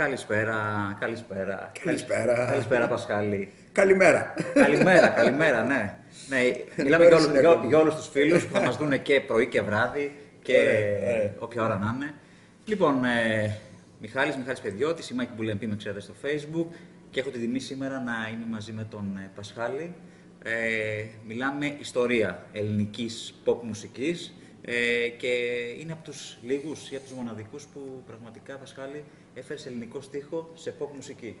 Καλησπέρα, καλησπέρα. Καλησπέρα. Καλησπέρα, Πασχάλη. Καλημέρα. Καλημέρα, καλημέρα, ναι. ναι μιλάμε για, όλους, για, για όλους τους φίλους που θα μας δουν και πρωί και βράδυ και Ωραία, ωραία. όποια ώρα να είναι. Λοιπόν, ε, Μιχάλης, Μιχάλης Παιδιώτης, η Μάκη Μπουλεμπή με ξέρετε στο facebook και έχω τη τιμή σήμερα να είμαι μαζί με τον ε, Πασχάλη. Ε, μιλάμε ιστορία ελληνικής pop μουσικής ε, και είναι από τους λίγους ή από τους μοναδικούς που πραγματικά, Πασχάλη, έφερε ελληνικό στίχο σε pop μουσική.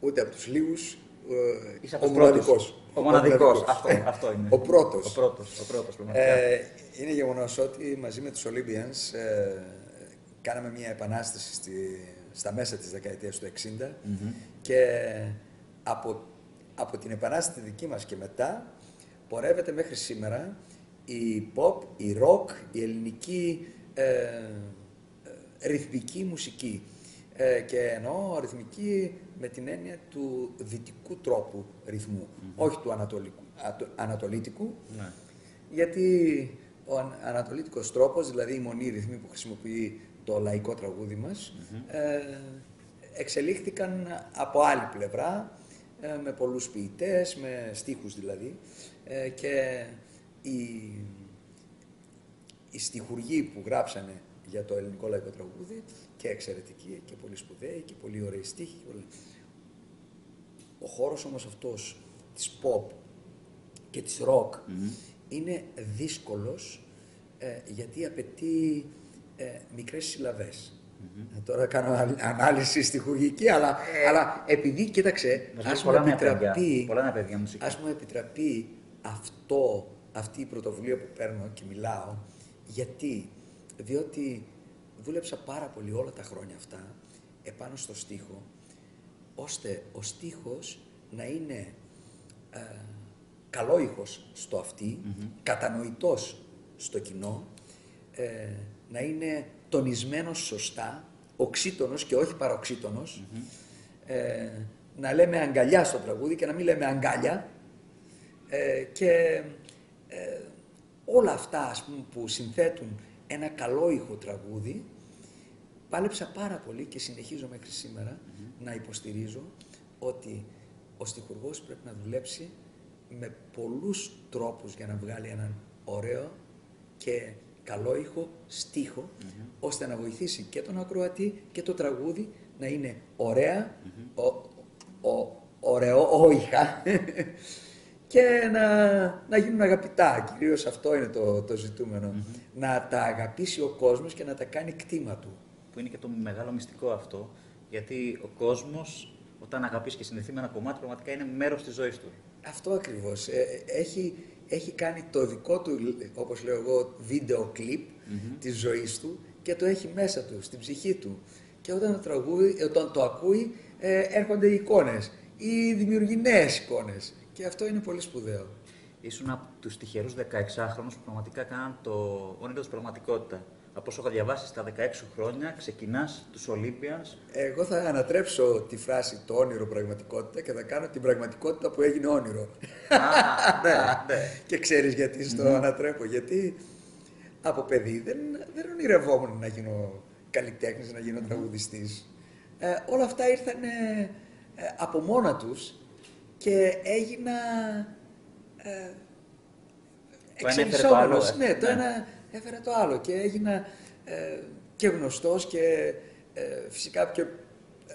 Ούτε από τους λίγους, ε, Είσαι από ο τους πρώτους. μοναδικός. Ο μοναδικός. μοναδικός. Αυτό, αυτό είναι. Ο πρώτος. Ο πρώτος, ο πρώτος πραγματικά. Ε, είναι γεγονός ότι μαζί με τους Olympians ε, κάναμε μια επανάσταση στη, στα μέσα της δεκαετίας του 60 και από, από την επανάσταση τη δική μας και μετά πορεύεται μέχρι σήμερα η pop, η rock, η ελληνική ε, ε, ρυθμική μουσική. Ε, και εννοώ ρυθμική με την έννοια του δυτικού τρόπου ρυθμού, όχι του ανατολικού, ατο- ανατολίτικου, Ναι. γιατί ο αν- ανατολίτικος τρόπος, δηλαδή η μονή ρυθμή που χρησιμοποιεί το λαϊκό τραγούδι μας, ε, εξελίχθηκαν από άλλη πλευρά, ε, με πολλούς ποιητές, με στίχους δηλαδή, ε, και οι, οι στιχουργοί που γράψανε για το ελληνικό λαϊκό τραγούδι και εξαιρετικοί και πολύ σπουδαίοι και πολύ ωραίοι στίχοι. και πολύ- Ο χώρος όμως αυτός της pop και της rock είναι δύσκολος ε, γιατί απαιτεί ε, μικρές συλλαβές. Ε, Τώρα κάνω ανα- ανάλυση στιχουργική, αλλά, αλλά επειδή, κοίταξε, Μας ας λέει μου πολλά νέα επιτραπεί, παιδιά, πολλά νέα παιδιά μουσική. ας μου επιτραπεί αυτό, αυτή η πρωτοβουλία που παίρνω και μιλάω, γιατί, διότι δούλεψα πάρα πολύ όλα τα χρόνια αυτά επάνω στο στίχο, ώστε ο στίχος να είναι ε, καλόηχος στο αυτί, κατανοητός στο κοινό, ε, να είναι τονισμένος σωστά, οξύτονος και όχι παροξύτονος, ε, να λέμε αγκαλιά στο τραγούδι και να μην λέμε αγκάλια ε, και ε, όλα αυτά ας πούμε, που συνθέτουν ένα καλόηχο τραγούδι πάλεψα πάρα πολύ και συνεχίζω μέχρι σήμερα να υποστηρίζω ότι ο στιχουργός πρέπει να δουλέψει με πολλούς τρόπους για να βγάλει έναν ωραίο και καλόηχο στίχο, ώστε να βοηθήσει και τον ακροατή και το τραγούδι να είναι ωραία, ο, ο, ωραίο, όηχα και να, να γίνουν αγαπητά. Κυρίως αυτό είναι το, το ζητούμενο. Να τα αγαπήσει ο κόσμος και να τα κάνει κτήμα του. Που είναι και το μεγάλο μυστικό αυτό, γιατί ο κόσμος όταν αγαπήσει και συνδεθεί με ένα κομμάτι, πραγματικά είναι μέρος της ζωής του. Αυτό ακριβώς. Ε, έχει, έχει κάνει το δικό του, όπως λέω εγώ, βίντεο κλιπ της ζωής του και το έχει μέσα του, στην ψυχή του. Και όταν το, τραγούδι, όταν το ακούει, ε, έρχονται οι εικόνες ή δημιουργεί νέες εικόνες. Και αυτό είναι πολύ σπουδαίο. Ήσουν από τους τυχερούς 16χρονους που πραγματικά κάναν το όνειρο της πραγματικότητα. Από όσο έχω διαβάσει στα 16 χρόνια, ξεκινάς τους Olympians. Εγώ θα ανατρέψω τη φράση το όνειρο πραγματικότητα και θα κάνω την πραγματικότητα που έγινε όνειρο. Α, ναι, ναι. Και ξέρεις γιατί στο ανατρέπω. Γιατί από παιδί δεν, δεν ονειρευόμουν να γίνω καλλιτέχνης, να γίνω τραγουδιστής. Ε, όλα αυτά ήρθαν ε, από μόνα τους και έγινα ε, Το ένα έφερε το άλλο, εξελισσόμενος. ε. Ναι, το Ναι. ένα έφερε το άλλο και έγινα ε, και γνωστός και ε, φυσικά και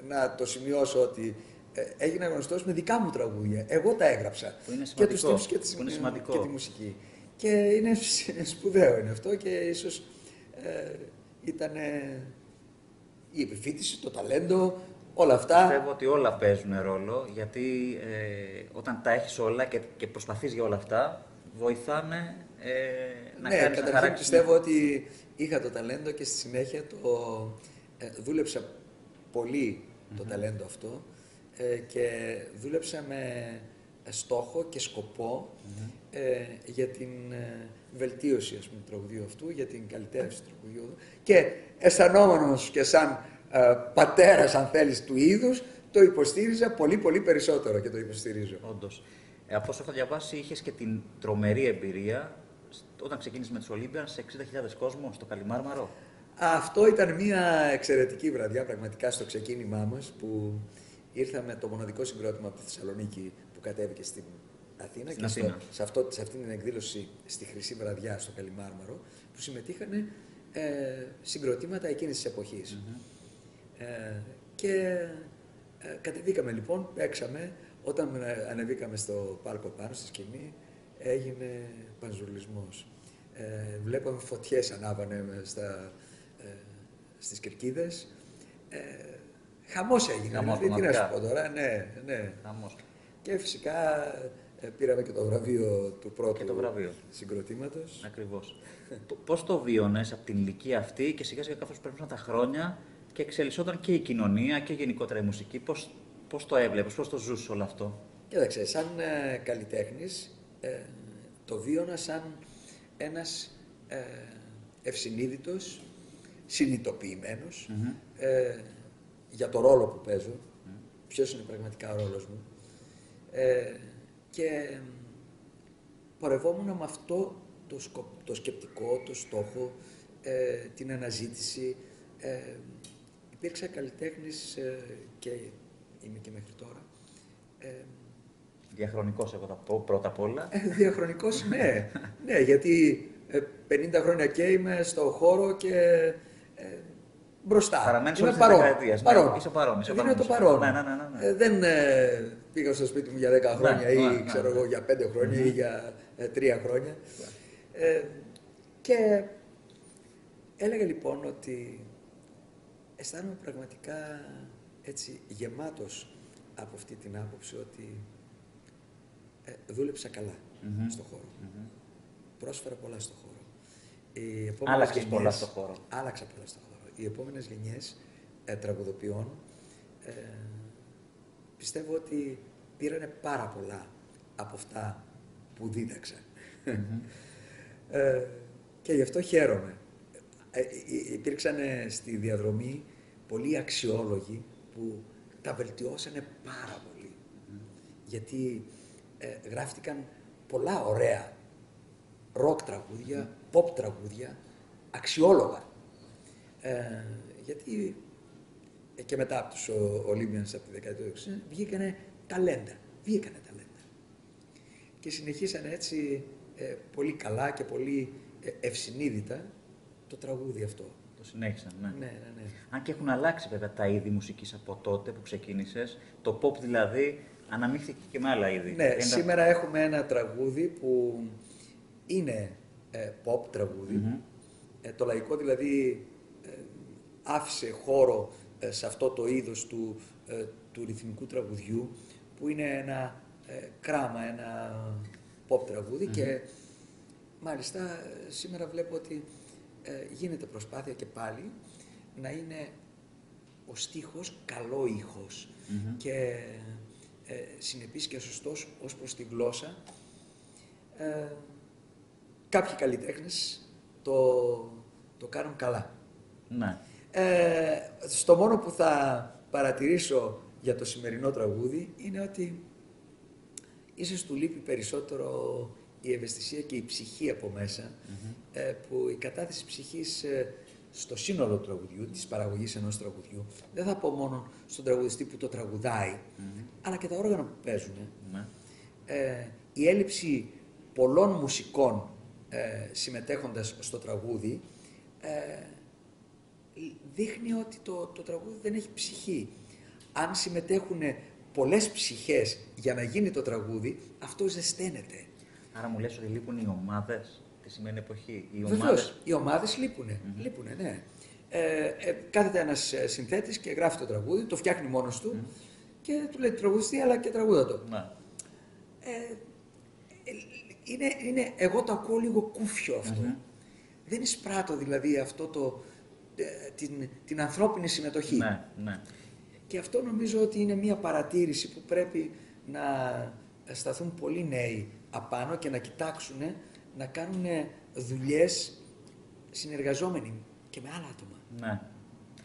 να το σημειώσω ότι ε, έγινα γνωστός με δικά μου τραγούδια. Εγώ τα έγραψα. Που είναι και τους σημαντικό. τύπους και, τις- Που είναι σημαντικό. και τη μουσική. Και είναι σ- σπουδαίο είναι αυτό και ίσως ε, ήταν η επιφύτηση, το ταλέντο, όλα αυτά. Πιστεύω ότι όλα παίζουν ρόλο, γιατί ε, όταν τα έχεις όλα και, και προσπαθείς για όλα αυτά, βοηθάνε ε, να ναι, κάνεις να καταρχήν χαράξεις πιστεύω ότι είχα το ταλέντο και στη συνέχεια το ε, δούλεψα πολύ το ταλέντο αυτό ε, και δούλεψα με στόχο και σκοπο ε, για την ε, βελτίωση ας πούμε, του τραγουδιού αυτού, για την καλλιτέρευση του τραγουδιού. Αυτού και αισθανόμενος και σαν ε, πατέρας αν θέλεις του είδους το υποστήριζα πολύ πολύ περισσότερο και το υποστηρίζω. Όντως. Ε, από όσο έχω διαβάσει, είχες και την τρομερή εμπειρία σ- όταν ξεκίνησες με τους Olympians σε 60.000 κόσμο στο Καλιμάρμαρο. Αυτό ήταν μια εξαιρετική βραδιά πραγματικά στο ξεκίνημά μας που ήρθαμε το μοναδικό συγκρότημα από τη Θεσσαλονίκη που κατέβηκε στην Αθήνα Στην και στο- Αθήνα. σε, αυτό, σε αυτήν την εκδήλωση στη Χρυσή Βραδιά στο Καλιμάρμαρο που συμμετείχαν ε, συγκροτήματα εκείνης της εποχής. Ε, και ε, κατεβήκαμε λοιπόν, παίξαμε, όταν ε, ανεβήκαμε στο πάλκο πάνω στη σκηνή έγινε πανζουλισμός. Ε, βλέπαμε φωτιές ανάβανε με στα, ε, στις κερκίδες. Ε, χαμός έγινε, Χαμός, δηλαδή, τι να σου πραγματικά. πω τώρα, ναι, ναι. Χαμός. Και φυσικά ε, πήραμε και το βραβείο του πρώτου Και το βραβείο. συγκροτήματος. Ακριβώς. Το- Πώς το βίωνες από την ηλικία αυτή και σιγά σιγά καθώς περνούσαν τα χρόνια και εξελισσόταν και η κοινωνία και γενικότερα η μουσική, πώς, πώς το έβλεπες, πώς το ζούσες όλο αυτό; Κοίταξε, σαν ε, καλλιτέχνης ε, το βίωνα σαν ένας ε, ευσυνείδητος, συνειδητοποιημένος ε, για το ρόλο που παίζω, ποιος είναι πραγματικά ο ρόλος μου ε, και πορευόμουν με αυτό το, σκο- το σκεπτικό, το στόχο, ε, την αναζήτηση. Ε, υπήρξα καλλιτέχνης ε, και είμαι και μέχρι τώρα. Ε, Διαχρονικός εγώ θα πω πρώτα απ' όλα. ε, Διαχρονικός, ναι. ναι, γιατί ε, 50 χρόνια και είμαι στο χώρο και ε, μπροστά. Παραμένεις Είμαι όλες τις παρόν. δεκαετίες, ναι. παρόν. Είσαι παρόν, είσαι Δίνω παρόν, το είσαι παρόν. παρόν. Ναι, ναι, ναι, ναι. Ε, δεν ε, πήγα στο σπίτι μου για 10 χρόνια Ναι, ή ναι, ναι, ξέρω ναι. εγώ για 5 χρόνια ή για 3 χρόνια. Ε, και έλεγα λοιπόν ότι αισθάνομαι πραγματικά έτσι γεμάτος από αυτή την άποψη ότι ε, δούλεψα καλά Μμμ. στο χώρο. Μμμ. Πρόσφερα πολλά στο χώρο. Οι επόμενες Άλλαξες πολλά γενιές- στο χώρο. Άλλαξα πολλά στο χώρο. Οι επόμενες γενιές ε, τραγουδοποιών ε, πιστεύω ότι πήρανε πάρα πολλά από αυτά που δίδαξα. Ε, και γι' αυτό χαίρομαι. Ε, υ- υπήρξαν ε, στη διαδρομή πολλοί αξιόλογοι που τα βελτιώσανε πάρα πολύ. Γιατί ε, γράφτηκαν πολλά ωραία ροκ τραγούδια, pop τραγούδια, αξιόλογα. Ε, γιατί ε, και μετά από τους ο- Olympians από τη δεκαετία του 60 βγήκανε ταλέντα, βγήκανε ταλέντα. Και συνεχίσανε έτσι ε, πολύ καλά και πολύ ε, ευσυνείδητα το τραγούδι αυτό. Το συνέχισαν, ναι. Ναι, ναι, ναι. Αν και έχουν αλλάξει βέβαια τα είδη μουσικής από τότε που ξεκίνησες, το pop δηλαδή αναμίχθηκε και με άλλα είδη. Ναι, Δεν ήταν- σήμερα έχουμε ένα τραγούδι που είναι ε, pop τραγούδι. Μμμ. Ε, το λαϊκό δηλαδή ε, άφησε χώρο ε, σε αυτό το είδος του, ε, του ρυθμικού τραγουδιού που είναι ένα ε, κράμα, ένα pop τραγουδι και μάλιστα ε, σήμερα βλέπω ότι ε, γίνεται προσπάθεια και πάλι να είναι ο στίχος καλό ήχος Μμμ. και ε, συνεπής και σωστός ως προς τη γλώσσα. Ε, κάποιοι καλλιτέχνες το, το κάνουν καλά. Ναι. Ε, στο μόνο που θα παρατηρήσω για το σημερινό τραγούδι είναι ότι ίσως του λείπει περισσότερο η ευαισθησία και η ψυχή από μέσα, ε, που η κατάθεση ψυχής ε, στο σύνολο του τραγουδιού, της παραγωγής ενός τραγουδιού, δεν θα πω μόνο στον τραγουδιστή που το τραγουδάει, αλλά και τα όργανα που παίζουν. ναι. Ε, η έλλειψη πολλών μουσικών ε, συμμετέχοντας στο τραγούδι ε, δείχνει ότι το, το τραγούδι δεν έχει ψυχή. Αν συμμετέχουν πολλές ψυχές για να γίνει το τραγούδι, αυτό ζεσταίνεται. Άρα μου λες ότι λείπουν οι ομάδες τη σημερινή εποχή; Οι Βεβαίως, ομάδες... οι ομάδες λείπουνε. Λείπουνε, ναι. Ε, ε, κάθεται ένας ε, συνθέτης και γράφει το τραγούδι, το φτιάχνει μόνος του και του λέει τραγουδιστή αλλά και τραγούδα το. Ναι. Ε, ε, είναι, είναι, εγώ το ακούω λίγο κούφιο αυτό. Μμμ. Δεν εισπράττω δηλαδή αυτό το, ε, την, την ανθρώπινη συμμετοχή. ναι, ναι. Και αυτό νομίζω ότι είναι μια παρατήρηση που πρέπει να σταθούν πολλοί νέοι απάνω και να κοιτάξουν να κάνουν δουλειές συνεργαζόμενοι και με άλλα άτομα. ναι.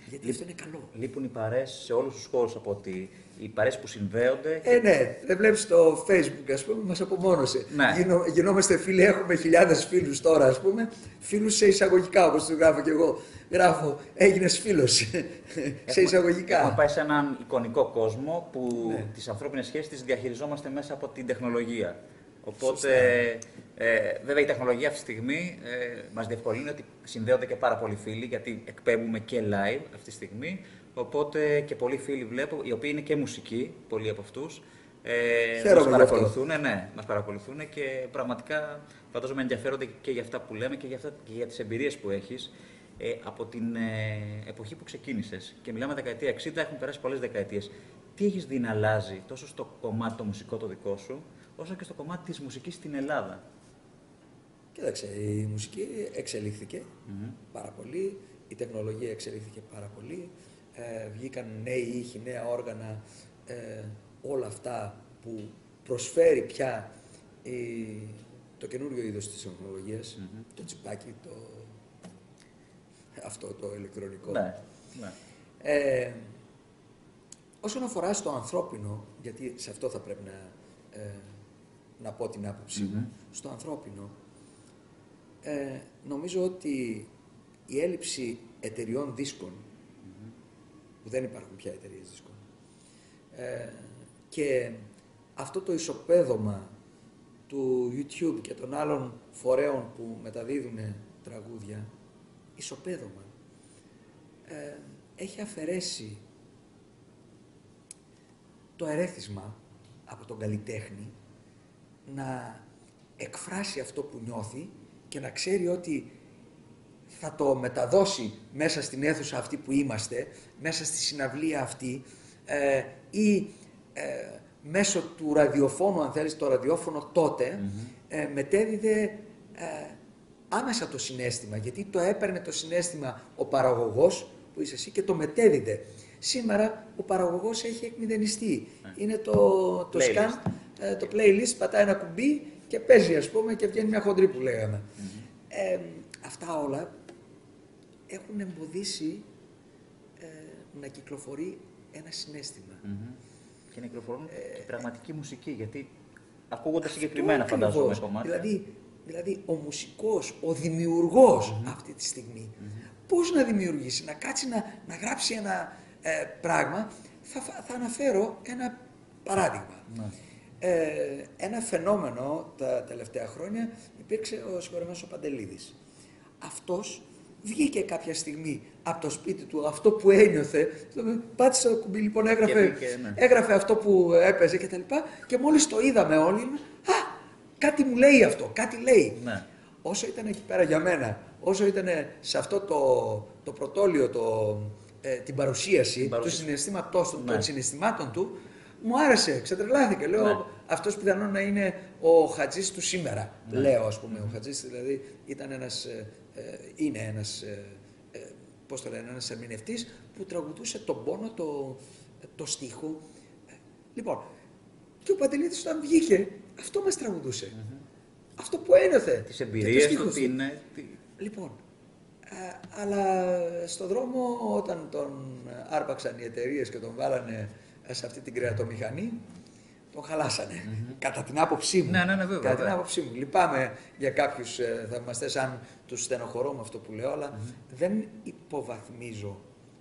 Γιατί αυτό είναι καλό. Λείπουν οι παρέ σε όλους τους χώρους από ότι οι παρέ που συνδέονται. Ε, ναι, δεν βλέπεις το Facebook, ας πούμε, μας απομόνωσε. Ναι. Γίνο, γινόμαστε φίλοι, έχουμε χιλιάδες φίλους τώρα, ας πούμε. Φίλους σε εισαγωγικά, όπως τους γράφω κι εγώ. Γράφω, έγινες φίλος. σε εισαγωγικά. Έχουμε πάει σε έναν εικονικό κόσμο που Ναι. τις ανθρώπινες σχέσεις τις διαχειριζόμαστε μέσα από την τεχνολογία. Οπότε, ε, βέβαια η τεχνολογία αυτή τη στιγμή ε, μας διευκολύνει ότι συνδέονται και πάρα πολλοί φίλοι, γιατί εκπέμπουμε και live αυτή τη στιγμή. Οπότε και πολλοί φίλοι βλέπω, οι οποίοι είναι και μουσικοί, πολλοί από αυτούς, ε, Χαίρομαι μας γι' αυτό. παρακολουθούν, ναι, μας παρακολουθούν και πραγματικά φαντάζομαι ενδιαφέρονται και για αυτά που λέμε και για, αυτά, και για τις εμπειρίες που έχεις ε, από την ε, εποχή που ξεκίνησες. Και μιλάμε δεκαετία 60, έχουν περάσει πολλές δεκαετίες. Τι έχεις δει να αλλάζει τόσο στο κομμάτι το μουσικό το δικό σου, όσο και στο κομμάτι της μουσικής στην Ελλάδα. Κοίταξε, η μουσική εξελίχθηκε πάρα πολύ, η τεχνολογία εξελίχθηκε πάρα πολύ, ε, βγήκαν νέοι ήχοι, νέα όργανα, ε, όλα αυτά που προσφέρει πια η- το καινούριο είδος της τεχνολογίας, το τσιπάκι, το, αυτό το ηλεκτρονικό. Ναι, ναι. Ε, όσον αφορά στο ανθρώπινο, γιατί σε αυτό θα πρέπει να, ε, να πω την άποψή μου, στο ανθρώπινο, ε, νομίζω ότι η έλλειψη εταιριών δίσκων, που δεν υπάρχουν πια εταιρείες δίσκων, ε, και αυτό το ισοπαίδωμα του YouTube και των άλλων φορέων που μεταδίδουν τραγούδια, ισοπαίδωμα, ε, έχει αφαιρέσει το ερέθισμα από τον καλλιτέχνη να εκφράσει αυτό που νιώθει και να ξέρει ότι θα το μεταδώσει μέσα στην αίθουσα αυτή που είμαστε, μέσα στη συναυλία αυτή ε, ή ε, μέσω του ραδιοφώνου, αν θέλεις, το ραδιόφωνο τότε, ε, μετέδιδε ε, άμεσα το συνέστημα, γιατί το έπαιρνε το συνέστημα ο παραγωγός, που είσαι εσύ, και το μετέδιδε. Σήμερα ο παραγωγός έχει εκμηδενιστεί. Είναι το, το Playlist. scan, ε, το playlist, πατάει ένα κουμπί και παίζει ας πούμε και βγαίνει μια χοντρή που λέγαμε. Ε, αυτά όλα έχουν εμποδίσει ε, να κυκλοφορεί ένα συνέστημα. Μμμ. Και να κυκλοφορούν και πραγματική μουσική, γιατί ακούγονται συγκεκριμένα Αυτό φαντάζομαι ακριβώς. κομμάτια. Δηλαδή, δηλαδή ο μουσικός, ο δημιουργος αυτή τη στιγμή, πώς να δημιουργήσει, να κάτσει να, να γράψει ένα ε, πράγμα, θα, φα- θα αναφέρω ένα παράδειγμα. Ναι. Ε, ένα φαινόμενο τα τελευταία χρόνια υπήρξε ο συγχωρεμένος ο Παντελίδης. Αυτός βγήκε κάποια στιγμή από το σπίτι του αυτό που ένιωθε, πάτησε το κουμπί λοιπόν, έγραφε, Και μπήκε, ναι. έγραφε αυτό που έπαιζε και τα λοιπά και μόλις το είδαμε όλοι, λέμε, α, κάτι μου λέει αυτό, κάτι λέει. Ναι. Όσο ήταν εκεί πέρα για μένα, όσο ήταν σε αυτό το, το πρωτόλιο, το, ε, την παρουσίαση, Την παρουσίαση. του συναισθήματός του, Ναι. των συναισθημάτων του, μου άρεσε, ξετρελάθηκε. Λέω, Ναι. αυτός πιθανόν να είναι ο Χατζής του σήμερα. Ναι. Λέω, ας πούμε, ο Χατζής δηλαδή ήταν ένας, ε, ε, είναι ένας, ε, ε, πώς το λένε, ένας ερμηνευτής που τραγουδούσε τον πόνο, το, το στίχο. Ε, Λοιπόν, και ο Παντελίδης όταν βγήκε, αυτό μας τραγουδουσε Αυτό που ένιωθε. Τις και το εμπειρίες στίχο του, την, ε, τη- Λοιπόν, ε, αλλά στο δρόμο όταν τον άρπαξαν οι εταιρείες και τον βάλανε σε αυτή την κρεατομηχανή, τον χαλασανε Κατά την άποψή μου. Ναι, ναι, ναι, βέβαια, Κατά την βέβαια. άποψή μου. Λυπάμαι για κάποιους ε, θαυμαστές αν τους στενοχωρώ με αυτό που λέω, αλλά δεν υποβαθμίζω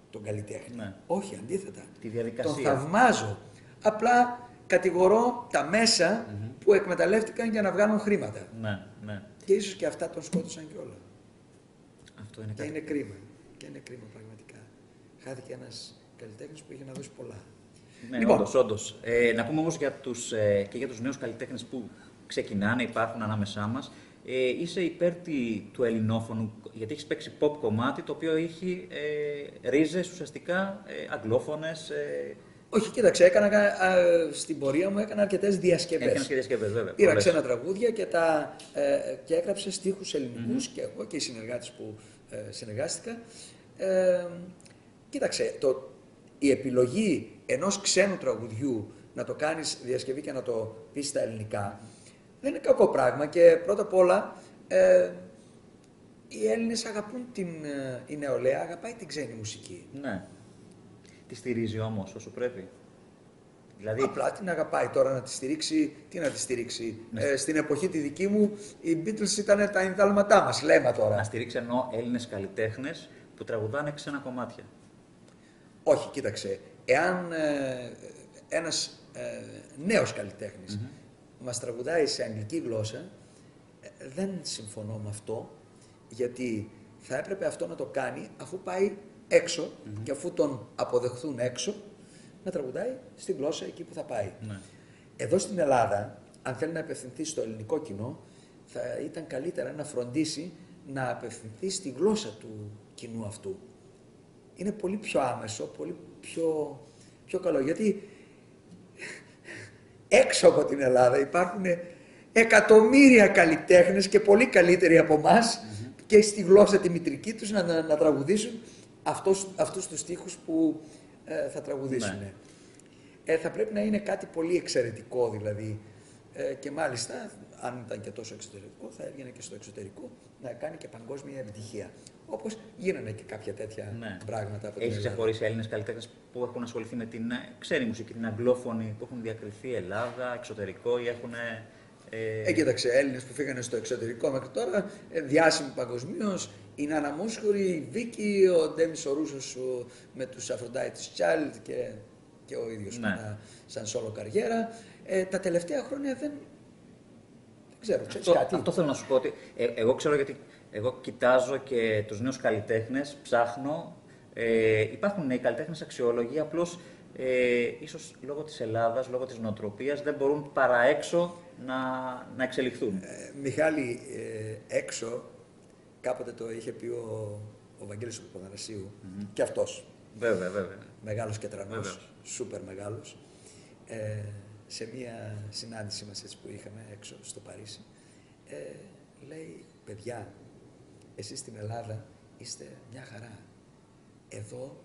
τον καλλιτέχνη. Ναι. Όχι, αντίθετα. Τη διαδικασία. Τον θαυμάζω. Απλά κατηγορώ τα μεσα που εκμεταλλεύτηκαν για να βγάλουν χρήματα. Ναι, ναι. Και ίσως και αυτά τον σκότωσαν κιόλας. Αυτό είναι Και κάτι. είναι κρίμα. Και είναι κρίμα πραγματικά. Χάθηκε ένας καλλιτέχνης που είχε να δώσει πολλά. Ναι, Λοιπόν. όντως, όντως. Ε, να πούμε όμως για τους, ε, και για τους νέους καλλιτέχνες που ξεκινάνε, υπάρχουν ανάμεσά μας. Ε, είσαι υπέρ τη- του ελληνόφωνου, γιατί έχεις παίξει pop κομμάτι, το οποίο έχει ε, ρίζες ουσιαστικά ε, αγγλόφωνες, ε, Όχι, κοίταξε, έκανα, α, στην πορεία μου έκανα αρκετές διασκευές. έκανες και διασκευές βέβαια. Πήρα πολλές. ξένα τραγούδια και, τα, ε, και έγραψα στίχους ελληνικούς και εγώ και οι συνεργάτες που ε, συνεργάστηκα. Ε, κοίταξε, το, η επιλογή ενός ξένου τραγουδιού να το κάνεις διασκευή και να το πεις στα ελληνικά δεν είναι κακό πράγμα και πρώτα απ' όλα ε, οι Έλληνες αγαπούν την, ε, η νεολαία, αγαπάει την ξένη μουσική. Ναι. Τη στηρίζει όμως όσο πρέπει. Δηλαδή, Απλά την αγαπάει τώρα να τη στηρίξει. Τι να τη στηρίξει. Ε, στην εποχή τη δική μου οι Beatles ήταν τα ενδάλματά μας, λέμε τώρα. να στηρίξει εννοώ Έλληνες καλλιτέχνες που τραγουδάνε ξένα κομμάτια. Όχι, κοίταξε. Εάν ε, ένας ε, νέος καλλιτέχνης μας τραγουδάει σε αγγλική γλώσσα, ε, δεν συμφωνώ με αυτό, γιατί θα έπρεπε αυτό να το κάνει αφού πάει έξω και αφού τον αποδεχθούν έξω, να τραγουδάει στη γλώσσα εκεί που θα πάει. Ναι. Εδώ στην Ελλάδα, αν θέλει να απευθυνθεί στο ελληνικό κοινό, θα ήταν καλύτερα να φροντίσει να απευθυνθεί στη γλώσσα του κοινού αυτού. Είναι πολύ πιο άμεσο, πολύ πιο, πιο καλό. Γιατί έξω από την Ελλάδα υπάρχουν εκατομμύρια καλλιτέχνες και πολύ καλύτεροι από εμάς και στη γλώσσα τη μητρική τους να, να, να τραγουδήσουν αυτούς, αυτούς τους στίχους που ε, θα τραγουδήσουν. Ναι. Ε, θα πρέπει να είναι κάτι πολύ εξαιρετικό δηλαδή. Ε, και μάλιστα, αν ήταν και τόσο εξωτερικό, θα έβγαινε και στο εξωτερικό να κάνει και παγκόσμια επιτυχία. Όπως γίνανε και κάποια τέτοια Ναι. πράγματα από την Έχεις Ελλάδα. ξεχωρίσει Έλληνες καλλιτέχνες που έχουν ασχοληθεί με την ε, ξένη μουσική, την αγγλόφωνη, που έχουν διακριθεί Ελλάδα, εξωτερικό ή έχουν. Ε, Ε, κοίταξε, Έλληνες που φύγανε στο εξωτερικό μέχρι τώρα, ε, διάσημοι παγκοσμίως, η Νάνα Μούσχουρη, η Βίκη, ο Ντέμις ο Ρούσος ο- με τους Aphrodite Child και, και ο ίδιος Ναι. σαν σόλο καριέρα. Ε, τα τελευταία χρόνια δεν. Δεν ξέρω, ξέρεις αυτό, κάτι. αυτό θέλω να σου πω ότι ε, εγώ ξέρω γιατί εγώ κοιτάζω και τους νέους καλλιτέχνες, ψάχνω. Ε, υπάρχουν νέοι καλλιτέχνες αξιόλογοι, απλώς ε, ίσως λόγω της Ελλάδας, λόγω της νοοτροπίας δεν μπορούν παρά έξω να, να εξελιχθούν. Ε, Μιχάλη, ε, έξω, κάποτε το είχε πει ο, ο Βαγγέλης του Παπανδρασίου, και αυτός, Βέβαια, βέβαια. μεγάλος και τρανός, Βεβαίως. σούπερ μεγάλος, ε, σε μία συνάντηση μας έτσι που είχαμε έξω στο Παρίσι, ε, λέει, παιδιά, εσείς στην Ελλάδα είστε μια χαρά. Εδώ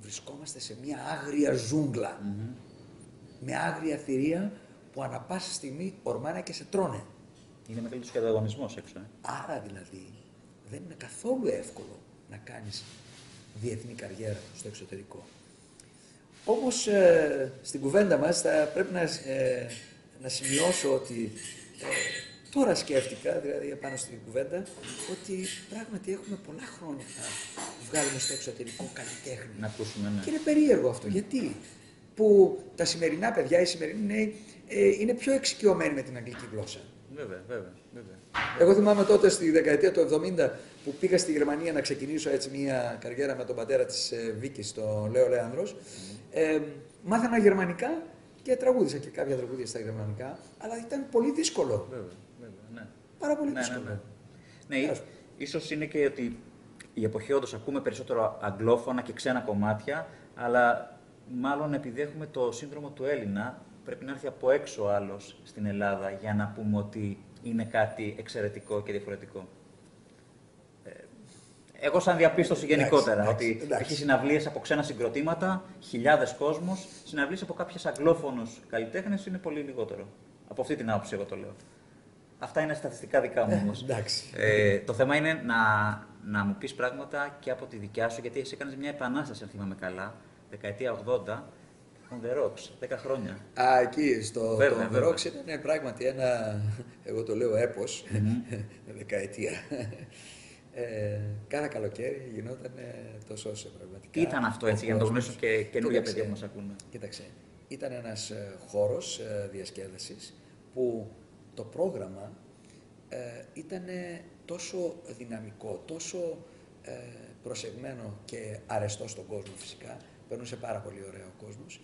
βρισκόμαστε σε μια άγρια ζούγκλα, με άγρια θηρία που ανα πάσα στιγμή ορμάνε και σε τρώνε. Είναι μεγαλύτερος και ανταγωνισμός έξω. Ε. Άρα δηλαδή δεν είναι καθόλου εύκολο να κάνεις διεθνή καριέρα στο εξωτερικό. Όμως ε, στην κουβέντα μας θα πρέπει να, ε, να σημειώσω ότι ε, τώρα σκέφτηκα, δηλαδή επάνω στην κουβέντα, ότι πράγματι έχουμε πολλά χρόνια να βγάλουμε στο εξωτερικό καλλιτέχνη. Να ακούσουμε, ναι. Και είναι περίεργο αυτό. Γιατί; Που τα σημερινά παιδιά, οι σημερινοί νέοι, ε, είναι πιο εξοικειωμένοι με την αγγλική γλώσσα. Βέβαια, βέβαια, βέβαια. Εγώ θυμάμαι τότε στη δεκαετία του 70 που πήγα στη Γερμανία να ξεκινήσω έτσι μια καριέρα με τον πατέρα της ε, Βίκης, τον Λέο Λέανδρος. Ε, μάθανα γερμανικά και τραγούδισα και κάποια τραγούδια στα γερμανικά, αλλά ήταν πολύ δύσκολο. Βέβαια, βέβαια, ναι. Πάρα πολύ Ναι, ναι, δύσκολο. ναι. Ναι, Τέλος. ί- ίσως είναι και ότι η εποχή όντως ακούμε περισσότερο αγγλόφωνα και ξένα κομμάτια, αλλά μάλλον επειδή έχουμε το σύνδρομο του Έλληνα, πρέπει να έρθει από έξω ο άλλος στην Ελλάδα για να πούμε ότι είναι κάτι εξαιρετικό και διαφορετικό. Ε, Εγώ σαν διαπίστωση Εντάξει, γενικότερα, εντάξει, ότι εντάξει. έχει συναυλίες από ξένα συγκροτήματα, χιλιάδες κόσμος, συναυλίες από κάποιες αγγλόφωνους καλλιτέχνες είναι πολύ λιγότερο. Από αυτή την άποψη εγώ το λέω. Αυτά είναι στατιστικά δικά μου όμως. Εντάξει. Ε, το θέμα είναι να, να μου πεις πράγματα και από τη δικιά σου, γιατί εσύ έκανες μια επανάσταση, αν θυμάμαι καλά, δεκαετία 80, on the rocks, 10 χρόνια. Α, εκεί στο Βέβαια, το βέβαια. Rox ήταν πράγματι ένα, εγώ το λέω έπος, δεκαετία. Ε, κάθε καλοκαίρι γινόταν το σώσε πραγματικά. Τι ήταν αυτό έτσι, Ο για να το κόσμος. γνωρίσουν και καινούργια Κοίταξε, παιδιά που μας ακούν. Κοίταξε, ήταν ένας ε, χώρος ε, διασκέδασης που το πρόγραμμα ε, ήταν τόσο δυναμικό, τόσο ε, προσεγμένο και αρεστό στον κόσμο φυσικά, περνούσε πάρα πολύ ωραία ο κόσμος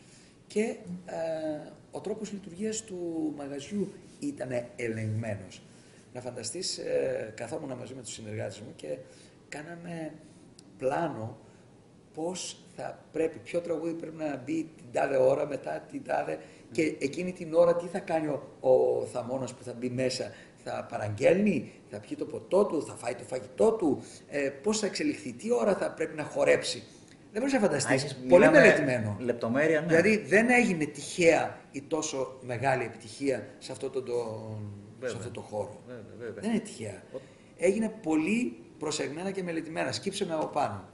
και ε, ο τρόπος λειτουργίας του μαγαζιού ήταν ελεγμένος. Να φανταστείς, ε, καθόμουν μαζί με τους συνεργάτες μου και κάναμε πλάνο πώς θα πρέπει, ποιο τραγούδι πρέπει να μπει την τάδε ώρα, μετά την τάδε και εκείνη την ώρα τι θα κάνει ο, ο θαμώνας που θα μπει μέσα; Θα παραγγέλνει, θα πιει το ποτό του, θα φάει το φαγητό του, ε, πώς θα εξελιχθεί, τι ώρα θα πρέπει να χορέψει; Δεν μπορείς να Α, φανταστείς. έχεις- Πολύ μιλάμε μελετημένο. Λεπτομέρεια, ναι. Δηλαδή δεν έγινε τυχαία η τόσο μεγάλη επιτυχία σε αυτό το, το, σε Βέβαια. αυτό το χώρο. Βέβαια, βέβαια. Δεν είναι τυχαία. Έγινε πολύ προσεγμένα και μελετημένα. Σκύψε με από πάνω.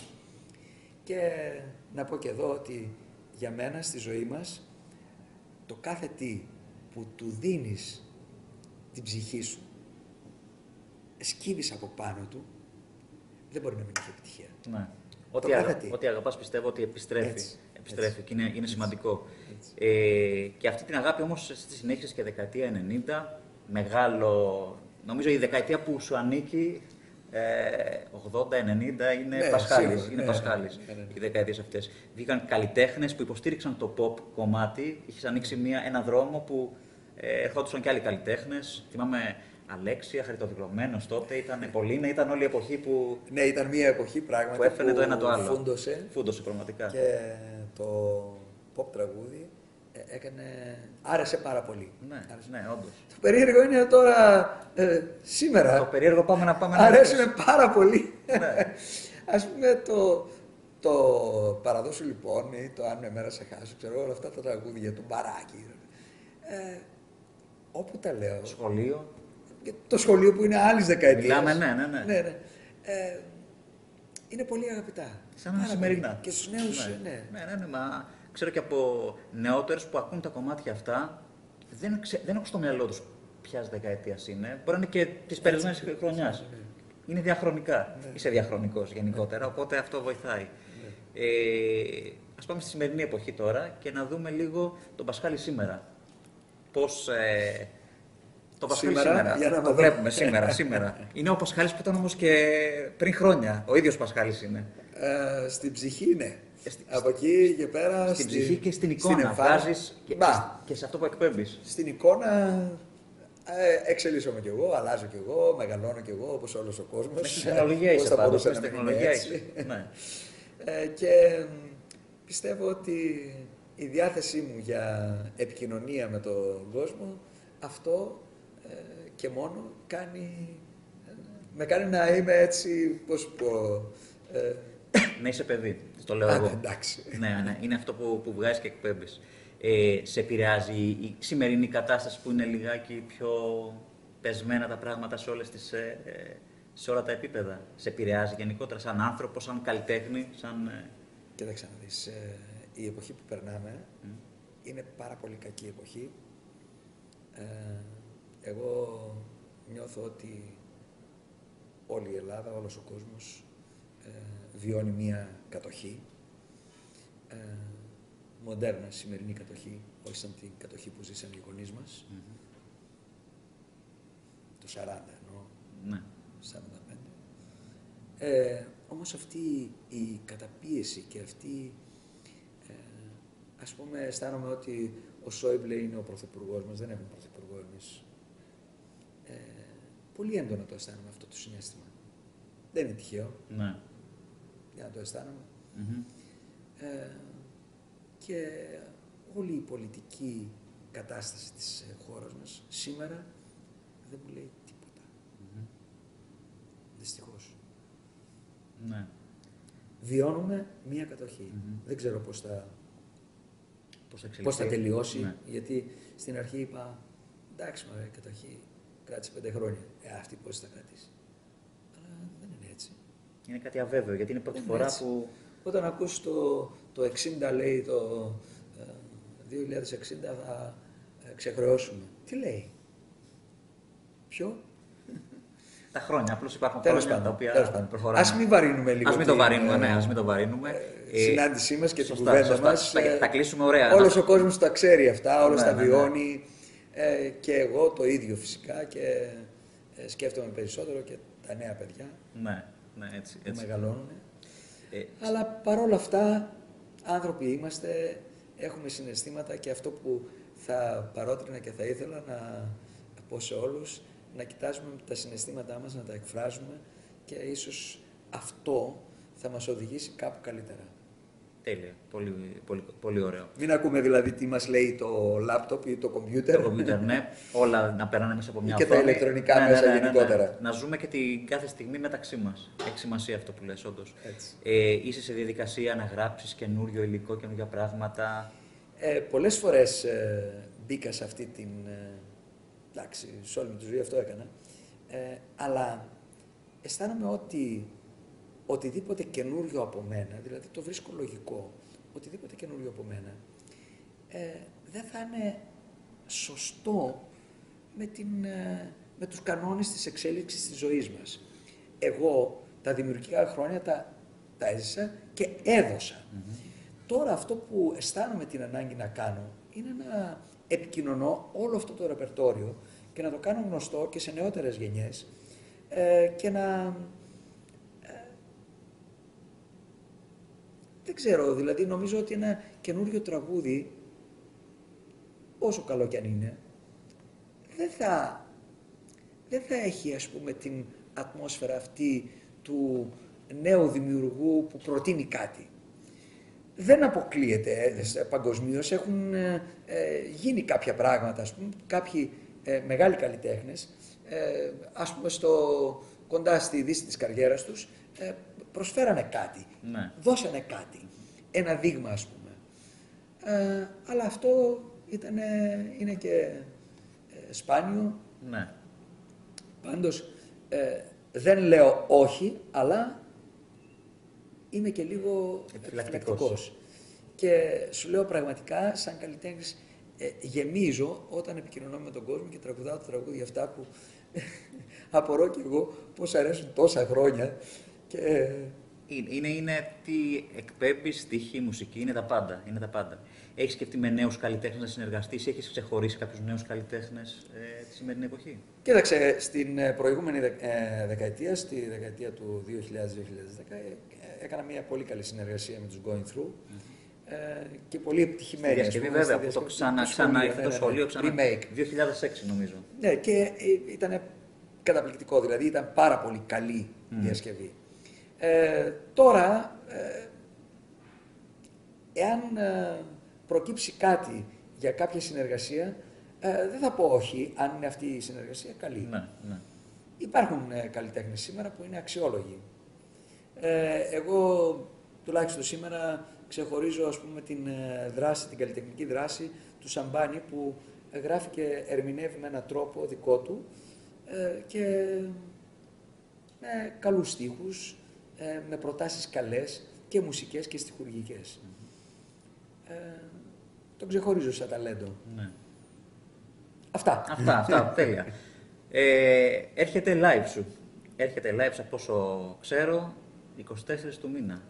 Και να πω και εδώ ότι για μένα στη ζωή μας το κάθε τι που του δίνεις την ψυχή σου, σκύβεις από πάνω του, δεν μπορεί να μην έχει επιτυχία. Ναι. Ό,τι, αγα... ό,τι αγαπάς πιστεύω ότι επιστρέφει. Έτσι, επιστρέφει έτσι, και είναι, είναι σημαντικό. Ε, και αυτή την αγάπη όμως στη συνέχεια και δεκαετία 90, μεγάλο, νομίζω η δεκαετία που σου ανήκει ε, 80-90 είναι ναι, Πασχάλης, είναι ναι, Πασχάλης ναι, ναι, ναι. οι δεκαετίες αυτές. Βγήκαν καλλιτέχνες που υποστήριξαν το pop κομμάτι, είχες ανοίξει μια, ένα δρόμο που ε, ερχόντουσαν και άλλοι καλλιτέχνες. Θυμάμαι Αλέξια, Χαριτοδηλωμένος τότε, ήταν Πολύνα, ήταν όλη η εποχή που... Ναι, ήταν μια εποχή πράγματι που έφερε το ένα το άλλο. Φούντωσε. Φούντωσε πραγματικά. Και το pop τραγούδι ε, έκανε... άρεσε πάρα πολύ. Ναι, άρεσε. ναι όντως. Το περίεργο είναι τώρα, ε, σήμερα... Το περίεργο πάμε να πάμε να... Αρέσουν πάρα πολύ. Ναι. Ας πούμε το, το παραδόσου λοιπόν ή το αν με μέρα σε χάσω, ξέρω όλα αυτά τα τραγούδια, του μπαράκι. Ε, όπου τα λέω. Σχολείο. Το σχολείο που είναι άλλης δεκαετίας. Μιλάμε, ναι, ναι. ναι. ναι, ναι. Ε, είναι πολύ αγαπητά. Σαν σημερινά. Και στου νέους. Ναι. Ναι. ναι, ναι, ναι, μα ξέρω και από νεότερους που ακούν τα κομμάτια αυτά, δεν, ξε, δεν έχουν στο μυαλό τους ποια δεκαετίας είναι. Μπορεί να είναι και της περασμένης χρονιάς. Ναι. Είναι διαχρονικά. Ναι. Είσαι διαχρονικός γενικότερα, οπότε αυτό βοηθάει. Ναι. Ε, ας πάμε στη σημερινή εποχή τώρα και να δούμε λίγο τον Πασχάλη σήμερα. Πώς ε, το Πασχάλη σήμερα, σήμερα. Για να το βλέπουμε σήμερα, σήμερα. Είναι ο Πασχάλης που ήταν όμως και πριν χρόνια. Ο ίδιος Πασχάλης είναι. Ε, στην ψυχή είναι. Στη... Από εκεί και πέρα. Στην ψυχή και στην εικόνα. Βάζεις και, και σε αυτό που εκπέμπεις. Στην εικόνα ε, εξελίσσομαι κι εγώ, αλλάζω κι εγώ, μεγαλώνω κι εγώ όπως όλος ο κόσμος. Στην τεχνολογία είσαι πάντως, στην τεχνολογία είσαι. ναι. ε, και πιστεύω ότι η διάθεσή μου για επικοινωνία με τον κόσμο, αυτό ε, και μόνο κάνει, με κάνει να είμαι έτσι, πώς πω... Ε, να είσαι παιδί, το λέω εγώ. εντάξει. ναι, ναι, είναι αυτό που, που βγάζεις και εκπέμπεις. Ε, σε επηρεάζει η σημερινή κατάσταση που είναι λιγάκι πιο πεσμένα τα πράγματα σε, όλες τις, ε, ε, σε όλα τα επίπεδα. Σε επηρεάζει γενικότερα σαν άνθρωπο, σαν καλλιτέχνη, σαν... Κοίταξε να δεις, η εποχή που περνάμε είναι πάρα πολύ κακή εποχή. εγώ νιώθω ότι όλη η Ελλάδα, όλος ο κόσμος βιώνει μία κατοχή μοντέρνα σημερινή κατοχή, όχι σαν την κατοχή που ζήσαν οι γονείς μας. Το 40 εννοώ. Ναι. 45. Ε, όμως αυτή η καταπίεση και αυτή, ε, ας πούμε, αισθάνομαι ότι ο Σόιμπλε είναι ο πρωθυπουργός μας, δεν έχουμε πρωθυπουργό εμείς. Ε, πολύ έντονα το αισθάνομαι αυτό το συνέστημα. Δεν είναι τυχαίο. Ναι. Για να το αισθάνομαι. Ε, και όλη η πολιτική κατάσταση της ε, χώρας μας σήμερα δεν μου λέει τίποτα. Mm-hmm. Δυστυχώς. Ναι. Βιώνουμε μία κατοχή. Δεν ξέρω πώς θα, πώς θα, τελειώσει, ναι. γιατί στην αρχή είπα εντάξει μωρέ, η κατοχή κράτησε πέντε χρόνια. Ε, αυτή πώς θα κρατήσει. Αλλά δεν είναι έτσι. Είναι κάτι αβέβαιο, γιατί είναι πρώτη φορά που όταν ακούς το, το 60 λέει το 2060 ε, θα ε, ξεχρεώσουμε. Τι λέει; Ποιο; Τα χρόνια, απλώς υπάρχουν τέλος χρόνια τα οποία προχωράμε. Ας μην βαρύνουμε λίγο. Ας μην το βαρύνουμε, ναι, ας μην το βαρύνουμε. Ε, συνάντησή μας και την κουβέντα μας. Θα, θα κλείσουμε ωραία. Όλος ο κόσμος τα ξέρει αυτά, όλος ναι, τα ναι, ναι. βιώνει. Ε, και εγώ το ίδιο φυσικά και ε, σκέφτομαι περισσότερο και τα νέα παιδιά ναι, ναι, έτσι, έτσι. που μεγαλώνουν. Ε, Αλλά παρόλα αυτά, άνθρωποι είμαστε, έχουμε συναισθήματα και αυτό που θα παρότρινα και θα ήθελα να πω σε όλους, να κοιτάζουμε τα συναισθήματά μας, να τα εκφράζουμε και ίσως αυτό θα μας οδηγήσει κάπου καλύτερα. Τέλεια. Πολύ, πολύ, πολύ ωραίο. Μην ακούμε δηλαδή τι μας λέει το λάπτοπ ή το κομπιούτερ. Το κομπιούτερ, ναι. Όλα να περνάνε μέσα από μια και οθόνη. Και τα ηλεκτρονικά ναι, μέσα ναι, ναι, ναι, γενικότερα. Να ζούμε και την κάθε στιγμή μεταξύ μας. Έχει σημασία αυτό που λες, όντως. Ε, είσαι σε διαδικασία να γράψεις καινούριο υλικό, καινούργια πράγματα. Ε, Πολλές φορές ε, μπήκα σε αυτή την. Ε, εντάξει, σε όλη μου τη ζωή αυτό έκανα. Ε, αλλά αισθάνομαι ότι οτιδήποτε καινούριο από μένα, δηλαδή το βρίσκω λογικό, οτιδήποτε καινούριο από μένα, ε, δεν θα είναι σωστό με, την, ε, με τους κανόνες της εξέλιξης της ζωής μας. Εγώ τα δημιουργικά χρόνια τα, τα έζησα και έδωσα. Τώρα αυτό που αισθάνομαι την ανάγκη να κάνω είναι να επικοινωνώ όλο αυτό το ρεπερτόριο και να το κάνω γνωστό και σε νεότερες γενιές ε, και να... δεν ξέρω, δηλαδή νομίζω ότι ένα καινούριο τραγούδι, όσο καλό κι αν είναι, δεν θα, δεν θα έχει ας πούμε την ατμόσφαιρα αυτή του νέου δημιουργού που προτείνει κάτι. Δεν αποκλείεται ε, παγκοσμίως. Έχουν ε, ε, γίνει κάποια πράγματα, ας πούμε, κάποιοι ε, μεγάλοι καλλιτέχνες, ε, ας πούμε στο, κοντά στη δύση της καριέρας τους, ε, προσφέρανε κάτι, Ναι. δώσανε κάτι, ένα δείγμα ας πούμε. Ε, αλλά αυτό ήτανε, είναι και ε, σπάνιο, Ναι. πάντως ε, δεν λέω όχι, αλλά είμαι και λίγο Επιφυλακτικός. επιφυλακτικός. Και σου λέω πραγματικά, σαν καλλιτέχνης, ε, γεμίζω όταν επικοινωνώ με τον κόσμο και τραγουδάω τα τραγούδια αυτά που απορώ και εγώ πώς αρέσουν τόσα χρόνια. Και, Είναι, είναι, είναι τι εκπέμπεις, στίχη, μουσική, είναι τα πάντα. Είναι τα πάντα. Έχεις σκεφτεί με νέους καλλιτέχνες να συνεργαστείς, έχεις ξεχωρίσει κάποιους νέους καλλιτέχνες ε, τη σημερινή εποχή; κοίταξε, στην ε, προηγούμενη δε- ε, δεκαετία, στη δεκαετία του 2000-2010, ε, ε, έκανα μια πολύ καλή συνεργασία με τους Going Through ε, και πολύ Στη επιτυχημένη. ας διασκευή, πούμε, βέβαια, στη που το διασκευή ξανά, του ξανά σχολείου, ήρθε ναι, το ναι, σχολείο, ναι. ξανά. Remake. 2006 νομίζω. Ναι, και ήταν καταπληκτικό, δηλαδή ήταν πάρα πολύ καλή Μμμ. διασκευή. Ε, τώρα, ε, εάν ε, προκύψει κάτι για κάποια συνεργασία, ε, δεν θα πω όχι, αν είναι αυτή η συνεργασία καλή. Ναι, ναι. Υπάρχουν ε, καλλιτέχνες σήμερα που είναι αξιόλογοι. Ε, εγώ τουλάχιστον σήμερα ξεχωρίζω ας πούμε την ε, δράση, την καλλιτεχνική δράση του Σαμπάνη που ε, γράφει και ερμηνεύει με έναν τρόπο δικό του ε, και με καλούς στίχους, ε, με προτάσεις καλές και μουσικές και στιχουργικές. Ε, τον ξεχωρίζω σαν ταλέντο. ναι. Αυτά. Αυτά, αυτά, τέλεια. Ε, έρχεται live σου. Έρχεται live, από όσο ξέρω, 24 του μήνα.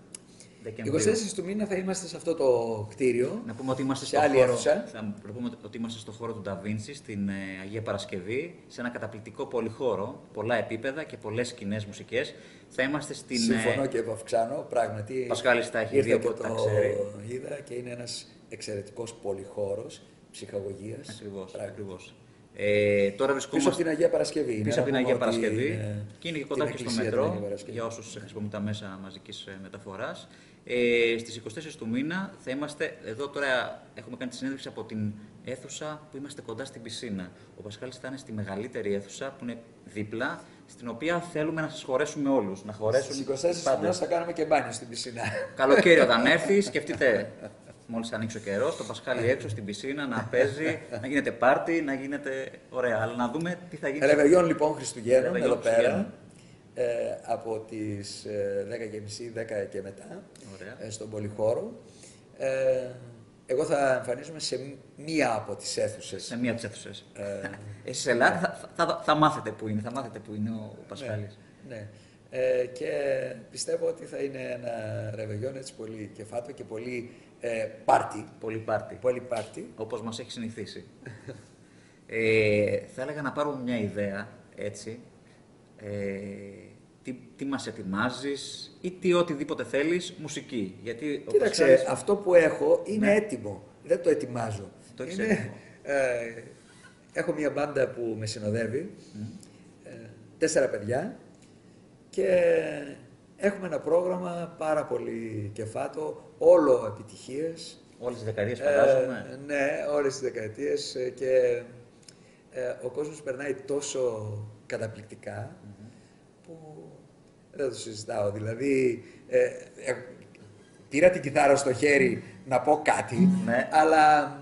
24 Δεκεμβρίου. του μήνα θα είμαστε σε αυτό το κτίριο. Να πούμε ότι είμαστε Σε στο άλλη χώρο, αίθουσα. θα πούμε ότι είμαστε στο χώρο του Νταβίντσι, στην ε, Αγία Παρασκευή, σε ένα καταπληκτικό πολυχώρο, πολλά επίπεδα και πολλές σκηνές μουσικές. Θα είμαστε στην... ε, Συμφωνώ και επαυξάνω, πράγματι. Πασχάλης τα έχει ήρθα δει, και οπότε τα το ξέρει. είδα και είναι ένας εξαιρετικός πολυχώρος ψυχαγωγίας. Ακριβώς, Πράγματι. ακριβώς. Ε, τώρα Πίσω από βρισκόμαστε την Αγία Παρασκευή. είναι, πίσω από την να πούμε Αγία ότι Παρασκευή είναι και είναι και την κοντά και στο εκκλησία την Αγία μετρό Παρασκευή. για όσους χρησιμοποιούν τα μέσα μαζικής ε, μεταφοράς. Ε, στις 24 του μήνα θα είμαστε, εδώ τώρα έχουμε κάνει τη συνέντευξη από την αίθουσα που είμαστε κοντά στην πισίνα. Ο Πασχάλης θα είναι στη μεγαλύτερη αίθουσα που είναι δίπλα, στην οποία θέλουμε να σας χωρέσουμε όλους. Να χωρέσουν Στις 24 πάντες. του μήνα θα κάνουμε και μπάνιο στην πισίνα. Καλοκαίρι όταν έρθεις, σκεφτείτε. Μόλις ανοίξει ο καιρός, το Πασχάλι έξω στην πισίνα να παίζει, να γίνεται πάρτι, να γίνεται ωραία. Αλλά να δούμε τι θα γίνει. Ρεβεγιόν λοιπόν Χριστουγέννων Ρεβεγιόν εδώ πέρα. Χριστουγέννων. Ε, από τις ε, 10.30, 10 και μετά, Ωραία. ε, στον Πολυχώρο. Ε, εγώ θα εμφανίζομαι σε μία από τις αίθουσες. Σε μία από τις αίθουσες. Ε, Εσεί σε Ελλάδα θα, θα, θα, μάθετε που είναι, θα μάθετε που είναι ο Πασχάλης. Ναι. ναι. Ε, και πιστεύω ότι θα είναι ένα ρεβεγιόν έτσι πολύ κεφάτο και πολύ ε, πάρτι. Πολύ πάρτι. Πολύ πάρτι. Όπως μας έχει συνηθίσει. ε, θα έλεγα να πάρουμε μια ιδέα έτσι. Ε, τι, τι μας ετοιμάζεις ή τι οτιδήποτε θέλεις μουσική. Γιατί ο Κοίταξε, Πασχάλης- αυτό που έχω είναι Ναι. έτοιμο. Δεν το ετοιμάζω. Το έχεις Είναι, έτοιμο. ε, έχω μια μπάντα που με συνοδεύει, ε, τέσσερα παιδιά και έχουμε ένα πρόγραμμα πάρα πολύ κεφάτο, όλο επιτυχίες. Όλες τις δεκαετίες Ε, φαντάζομαι. ναι, όλες τις δεκαετίες ε, και ε, ο κόσμος περνάει τόσο καταπληκτικά που δεν το συζητάω. Δηλαδή, ε, ε, πήρα την κιθάρα στο χέρι να πω κάτι, Ναι. αλλά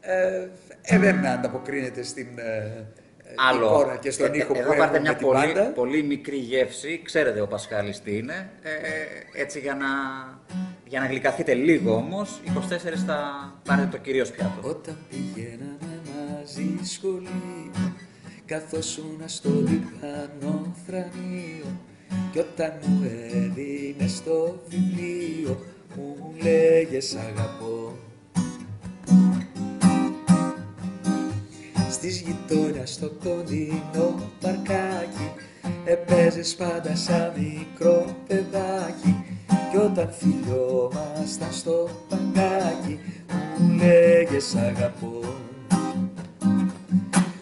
ε, ε, δεν ανταποκρίνεται στην, ε, άλλο. εικόνα και στον Ε, ήχο που Εδώ έχουμε πάρτε μια με την πολύ, μπάντα. πολύ μικρή γεύση. Ξέρετε ο Πασχάλης τι είναι. Ε, έτσι για να, για να γλυκαθείτε λίγο όμως, 24 θα πάρετε το κυρίως πιάτο. Όταν πηγαίναμε μαζί σχολείο Καθώς ήσουν στο διπλανό θρανείο Κι όταν μου έδινε το βιβλίο Μου λέγες αγαπώ Στις γειτόνιας στο κοντινό παρκάκι Επέζες πάντα σαν μικρό παιδάκι. Κι όταν φιλιόμασταν στο παγκάκι Μου λέγες αγαπώ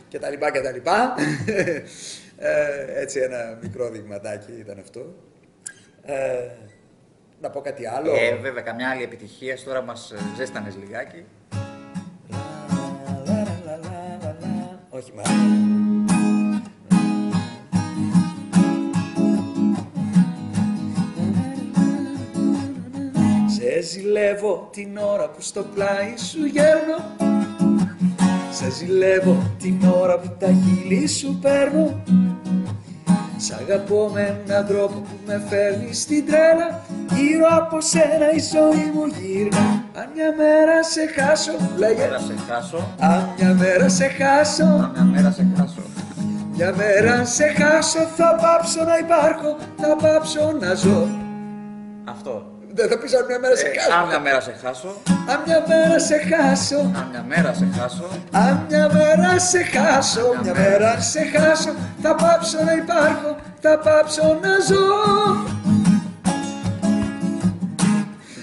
Και τα λοιπά και τα λοιπά. Ε, Έτσι ένα μικρό δειγματάκι ήταν αυτό. Ε, Να πω κάτι άλλο. Ε, βέβαια, καμιά άλλη επιτυχία. Τώρα μας ε, ζέστανες λιγάκι. Όχι, μα. Σε ζηλεύω την ώρα που στο πλάι σου γέρνω Σε ζηλεύω την ώρα που τα χείλη σου παίρνω Σ' αγαπώ με έναν τρόπο που με φέρνει στην τρέλα. Γύρω από σένα η ζωή μου γύρνα Αν μια μέρα σε χάσω, λέγε. Μέρα σε χάσω, Αν μια μέρα σε χάσω, αν μια μέρα σε χάσω. μια μέρα σε χάσω Θα πάψω να υπάρχω, θα πάψω να ζω. Αυτό. Δεν θα πεις αν μια μέρα σε Ε, χάσω αν μια μέρα σε χάσω, Αν μια μέρα σε χάσω αν μια μέρα σε χάσω, Αν μια μέρα σε χάσω, μια μέρα σε χάσω Θα πάψω να υπάρχω, θα πάψω να ζω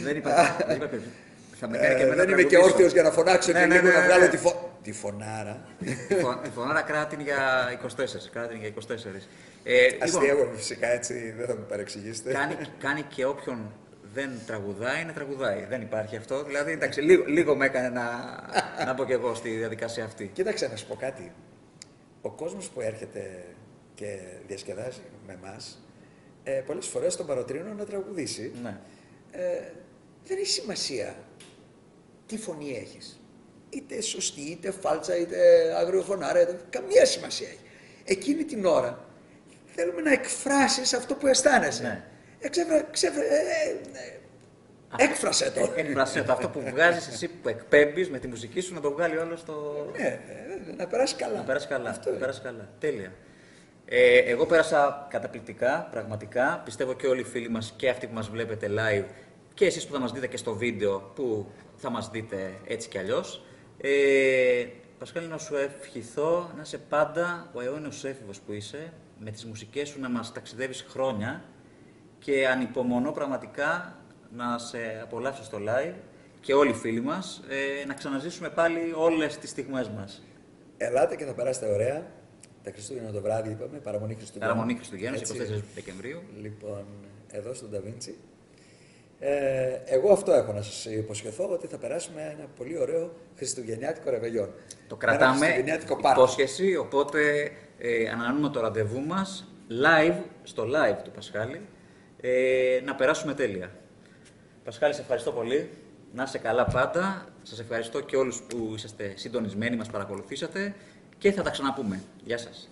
δεν είπα. δεν είπα παιδί. Θα με κάνει και Ε, εμένα Δεν να είμαι και τραγουδήσω. όρθιος για να φωνάξω Ναι, και ναι, λίγο ναι, να ναι, βγάλω ναι. τη, φω... τη φωνάρα Η φω- Η φωνάρα κράτη είναι για 24. Κράτη είναι για 24. Ε, λοιπόν, Αστείευομαι φυσικά έτσι, δεν θα με παρεξηγήσετε κάνει, κάνει και όποιον δεν τραγουδάει, να τραγουδάει. Δεν υπάρχει αυτό. Δηλαδή, εντάξει, λίγο, λίγο με έκανε να, να πω κι εγώ στη διαδικασία αυτή. Κοίταξε να σου πω κάτι. Ο κόσμος που έρχεται και διασκεδάζει με εμά, ε, πολλές φορές τον παροτρύνω να τραγουδήσει. Ναι. Ε, δεν έχει σημασία τι φωνή έχεις. Είτε σωστή, είτε φάλτσα, είτε αγριοφωνάρα, είτε... καμία σημασία έχει. Εκείνη την ώρα θέλουμε να εκφράσεις αυτό που αισθάνεσαι. Ναι. Ε, ξέφρα- ξέφρα- ε, ε, ε, έκφρασε το. Έκφρασε το αυτό που βγάζεις εσύ που εκπέμπεις με τη μουσική σου να το βγάλει όλος στο. Ναι, ε, να περάσει καλά. Να περάσει καλά. Αυτό να είναι. περάσει καλά. Τέλεια. Ε, εγώ πέρασα καταπληκτικά, πραγματικά. Πιστεύω και όλοι οι φίλοι μας και αυτοί που μας βλέπετε live και εσείς που θα μας δείτε και στο βίντεο που θα μας δείτε έτσι κι αλλιώς. Ε, Πασχάλη, να σου ευχηθώ να είσαι πάντα ο αιώνιος έφηβος που είσαι, με τις μουσικές σου να μας ταξιδεύεις χρόνια και ανυπομονώ πραγματικά να σε απολαύσω στο live και όλοι οι φίλοι μας, ε, να ξαναζήσουμε πάλι όλες τις στιγμές μας. Ελάτε και θα περάσετε ωραία. Τα Χριστούγεννα το βράδυ είπαμε, παραμονή Χριστούγεννα. Παραμονή Χριστουγέννου, Έτσι. 24 Δεκεμβρίου. Λοιπόν, εδώ στον Νταβίντσι. Ε, εγώ αυτό έχω να σας υποσχεθώ, ότι θα περάσουμε ένα πολύ ωραίο χριστουγεννιάτικο ρεβελιόν. Το Ένα κρατάμε χριστουγεννιάτικο πάρτι. υπόσχεση, οπότε ε, ανανεώνουμε το ραντεβού μας live, στο live του Πασχάλη, ε, να περάσουμε τέλεια. Πασχάλη, σε ευχαριστώ πολύ. Να είσαι καλά πάντα. Σας ευχαριστώ και όλους που είσαστε συντονισμένοι, μας παρακολουθήσατε και θα τα ξαναπούμε. Γεια σας.